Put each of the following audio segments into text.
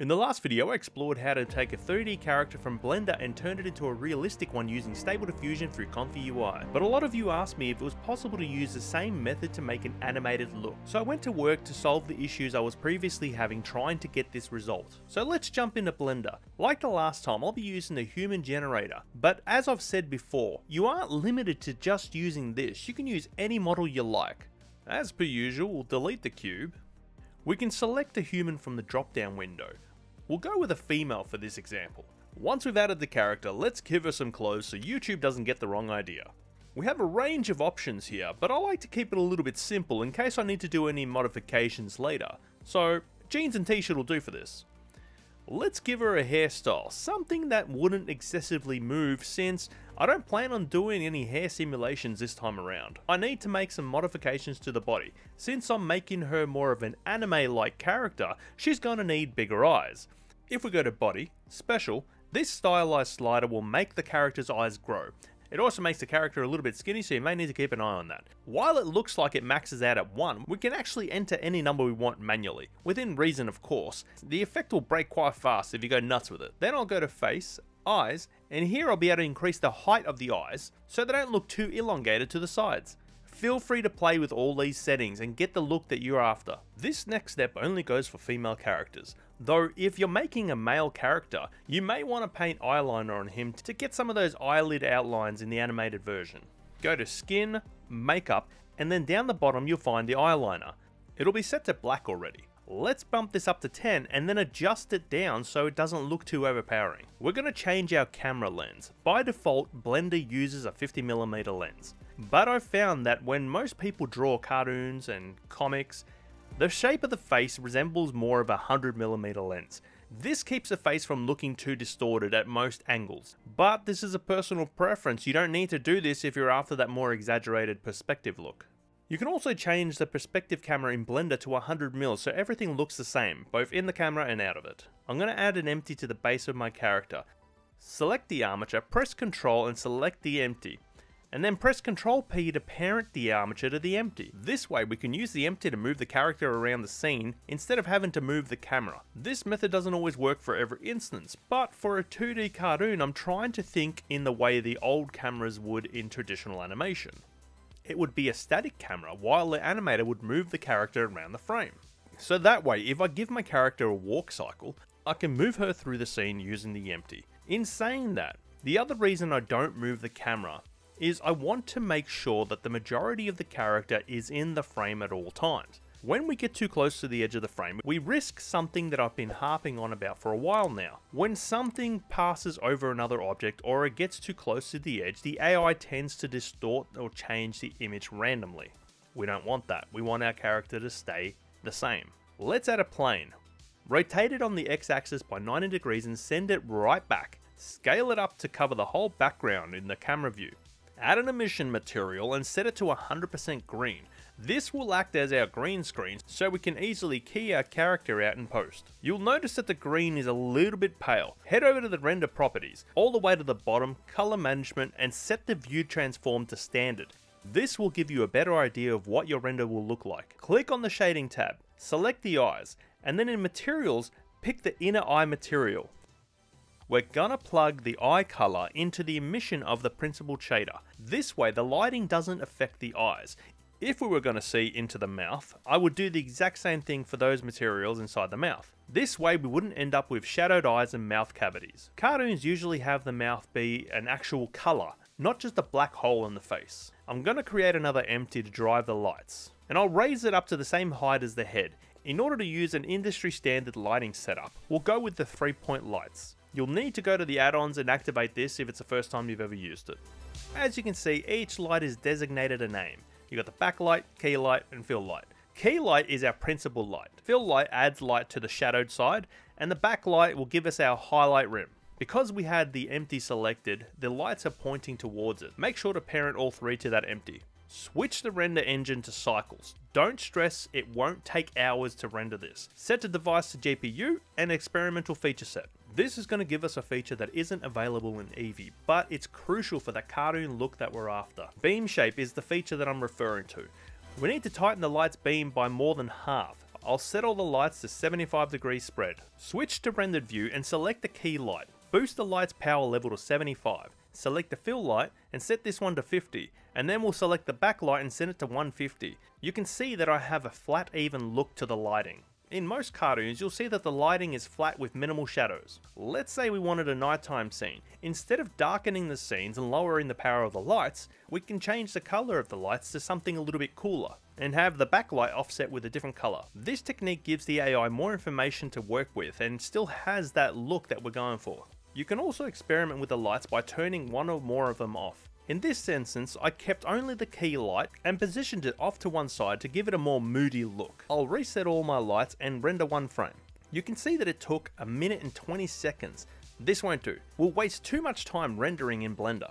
In the last video I explored how to take a 3D character from Blender and turn it into a realistic one using Stable Diffusion through Comfy UI. But a lot of you asked me if it was possible to use the same method to make an animated look. So I went to work to solve the issues I was previously having trying to get this result. So let's jump into Blender. Like the last time I'll be using the human generator, but as I've said before, you aren't limited to just using this, you can use any model you like. As per usual, we'll delete the cube. We can select a human from the drop down window. We'll go with a female for this example. Once we've added the character, let's give her some clothes so YouTube doesn't get the wrong idea. We have a range of options here, but I like to keep it a little bit simple in case I need to do any modifications later. So, jeans and t-shirt will do for this. Let's give her a hairstyle, something that wouldn't excessively move since I don't plan on doing any hair simulations this time around. I need to make some modifications to the body. Since I'm making her more of an anime-like character, she's gonna need bigger eyes. If we go to body, special, this stylized slider will make the character's eyes grow. It also makes the character a little bit skinny, so you may need to keep an eye on that. While it looks like it maxes out at 1, we can actually enter any number we want manually. Within reason, of course. The effect will break quite fast if you go nuts with it. Then I'll go to face, eyes, and here I'll be able to increase the height of the eyes, so they don't look too elongated to the sides. Feel free to play with all these settings and get the look that you're after. This next step only goes for female characters, though if you're making a male character, you may want to paint eyeliner on him to get some of those eyelid outlines in the animated version. Go to skin, makeup, and then down the bottom you'll find the eyeliner. It'll be set to black already. Let's bump this up to 10 and then adjust it down so it doesn't look too overpowering. We're going to change our camera lens. By default, Blender uses a 50mm lens. But I've found that when most people draw cartoons and comics, the shape of the face resembles more of a 100mm lens. This keeps the face from looking too distorted at most angles. But this is a personal preference, you don't need to do this if you're after that more exaggerated perspective look. You can also change the perspective camera in Blender to 100mm so everything looks the same, both in the camera and out of it. I'm going to add an empty to the base of my character. Select the armature, press Ctrl and select the empty. And then press Ctrl P to parent the armature to the empty. This way we can use the empty to move the character around the scene instead of having to move the camera. This method doesn't always work for every instance, but for a 2D cartoon I'm trying to think in the way the old cameras would in traditional animation it would be a static camera while the animator would move the character around the frame. So that way, if I give my character a walk cycle, I can move her through the scene using the empty. In saying that, the other reason I don't move the camera is I want to make sure that the majority of the character is in the frame at all times. When we get too close to the edge of the frame, we risk something that I've been harping on about for a while now. When something passes over another object or it gets too close to the edge, the AI tends to distort or change the image randomly. We don't want that, we want our character to stay the same. Let's add a plane. Rotate it on the x-axis by 90 degrees and send it right back. Scale it up to cover the whole background in the camera view. Add an emission material and set it to 100% green. This will act as our green screen so we can easily key our character out in post. You'll notice that the green is a little bit pale. Head over to the render properties, all the way to the bottom, color management and set the view transform to standard. This will give you a better idea of what your render will look like. Click on the shading tab, select the eyes, and then in materials, pick the inner eye material. We're gonna plug the eye color into the emission of the principled shader. This way the lighting doesn't affect the eyes. If we were going to see into the mouth, I would do the exact same thing for those materials inside the mouth. This way we wouldn't end up with shadowed eyes and mouth cavities. Cartoons usually have the mouth be an actual colour, not just a black hole in the face. I'm going to create another empty to drive the lights, and I'll raise it up to the same height as the head. In order to use an industry standard lighting setup, we'll go with the 3 point lights. You'll need to go to the add-ons and activate this if it's the first time you've ever used it. As you can see, each light is designated a name. You've got the backlight, key light, and fill light. Key light is our principal light. Fill light adds light to the shadowed side, and the backlight will give us our highlight rim. Because we had the empty selected, the lights are pointing towards it. Make sure to parent all three to that empty. Switch the render engine to cycles. Don't stress, it won't take hours to render this. Set the device to GPU and experimental feature set. This is going to give us a feature that isn't available in Eevee, but it's crucial for the cartoon look that we're after. Beam shape is the feature that I'm referring to. We need to tighten the light's beam by more than half. I'll set all the lights to 75 degrees spread. Switch to rendered view and select the key light. Boost the light's power level to 75. Select the fill light and set this one to 50 and then we'll select the backlight and set it to 150. You can see that I have a flat even look to the lighting. In most cartoons, you'll see that the lighting is flat with minimal shadows. Let's say we wanted a nighttime scene. Instead of darkening the scenes and lowering the power of the lights, we can change the colour of the lights to something a little bit cooler, and have the backlight offset with a different colour. This technique gives the AI more information to work with and still has that look that we're going for. You can also experiment with the lights by turning one or more of them off. In this instance, I kept only the key light and positioned it off to one side to give it a more moody look. I'll reset all my lights and render one frame. You can see that it took a minute and 20 seconds. This won't do. We'll waste too much time rendering in Blender.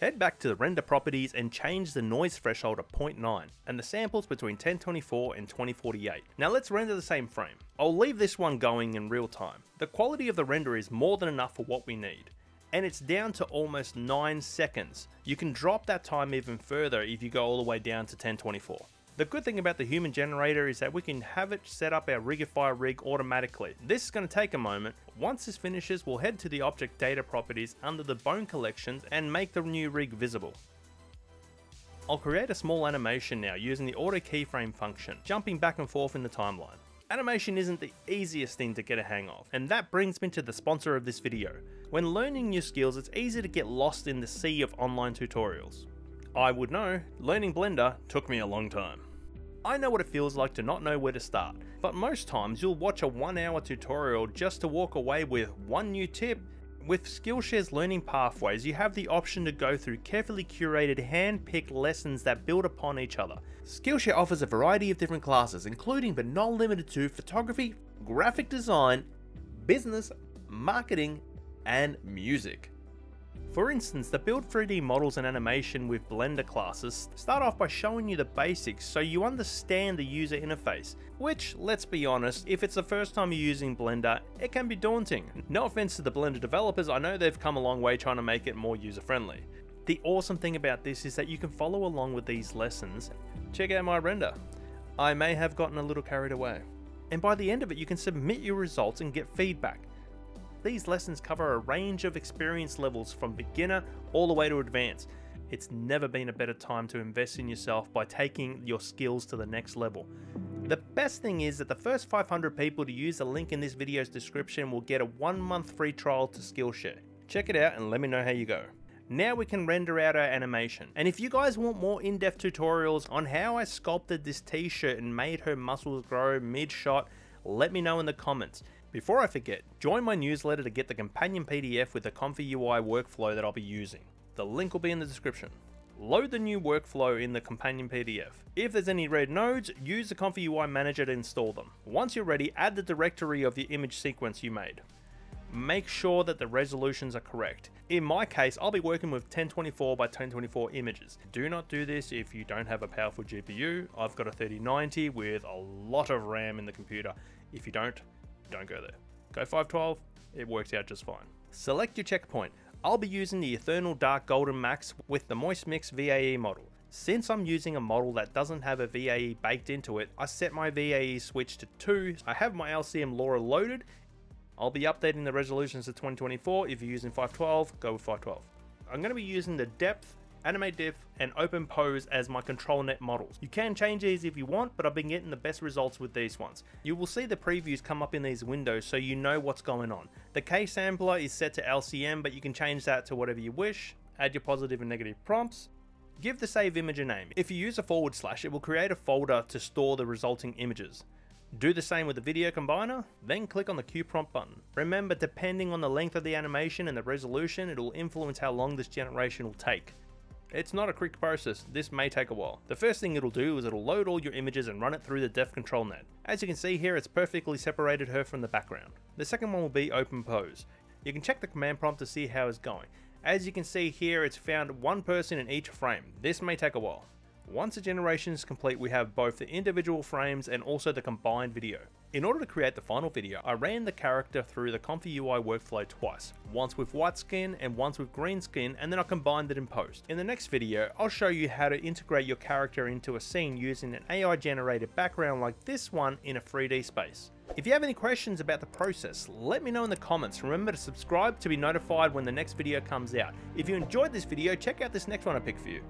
Head back to the render properties and change the noise threshold to 0.9 and the samples between 1024 and 2048. Now let's render the same frame. I'll leave this one going in real time. The quality of the render is more than enough for what we need and it's down to almost 9 seconds. You can drop that time even further if you go all the way down to 1024. The good thing about the human generator is that we can have it set up our Rigify rig automatically. This is going to take a moment. Once this finishes, we'll head to the object data properties under the bone collections and make the new rig visible. I'll create a small animation now using the auto keyframe function, jumping back and forth in the timeline. Animation isn't the easiest thing to get a hang of, and that brings me to the sponsor of this video. When learning new skills, it's easy to get lost in the sea of online tutorials. I would know, learning Blender took me a long time. I know what it feels like to not know where to start, but most times you'll watch a one hour tutorial just to walk away with one new tip with Skillshare's learning pathways, you have the option to go through carefully curated hand-picked lessons that build upon each other. Skillshare offers a variety of different classes, including but not limited to photography, graphic design, business, marketing, and music. For instance, the build 3D models and animation with Blender classes start off by showing you the basics so you understand the user interface, which, let's be honest, if it's the first time you're using Blender, it can be daunting. No offense to the Blender developers, I know they've come a long way trying to make it more user friendly. The awesome thing about this is that you can follow along with these lessons. Check out my render. I may have gotten a little carried away. And by the end of it, you can submit your results and get feedback. These lessons cover a range of experience levels from beginner all the way to advanced. It's never been a better time to invest in yourself by taking your skills to the next level. The best thing is that the first 500 people to use the link in this video's description will get a one month free trial to Skillshare. Check it out and let me know how you go. Now we can render out our animation. And if you guys want more in-depth tutorials on how I sculpted this t-shirt and made her muscles grow mid-shot, let me know in the comments. Before I forget, join my newsletter to get the companion PDF with the Comfy UI workflow that I'll be using. The link will be in the description. Load the new workflow in the companion PDF. If there's any red nodes, use the Comfy UI manager to install them. Once you're ready, add the directory of the image sequence you made. Make sure that the resolutions are correct. In my case, I'll be working with 1024 by 1024 images. Do not do this if you don't have a powerful GPU. I've got a 3090 with a lot of RAM in the computer. If you don't, don't go there. Go 512, it works out just fine. Select your checkpoint. I'll be using the Eternal Dark Golden Max with the Moist Mix VAE model. Since I'm using a model that doesn't have a VAE baked into it, I set my VAE switch to 2. I have my LCM LoRa loaded. I'll be updating the resolutions to 2024. If you're using 512, go with 512. I'm going to be using the depth Animate Diff, and Open Pose as my ControlNet models. You can change these if you want, but I've been getting the best results with these ones. You will see the previews come up in these windows so you know what's going on. The K sampler is set to LCM, but you can change that to whatever you wish. Add your positive and negative prompts. Give the save image a name. If you use a forward slash, it will create a folder to store the resulting images. Do the same with the video combiner, then click on the Queue prompt button. Remember, depending on the length of the animation and the resolution, it will influence how long this generation will take. It's not a quick process, this may take a while. The first thing it'll do is it'll load all your images and run it through the depth control net. As you can see here, it's perfectly separated her from the background. The second one will be open pose. You can check the command prompt to see how it's going. As you can see here, it's found one person in each frame. This may take a while. Once the generation is complete, we have both the individual frames and also the combined video. In order to create the final video, I ran the character through the UI workflow twice, once with white skin and once with green skin, and then I combined it in post. In the next video, I'll show you how to integrate your character into a scene using an AI generated background like this one in a 3D space. If you have any questions about the process, let me know in the comments. Remember to subscribe to be notified when the next video comes out. If you enjoyed this video, check out this next one I picked for you.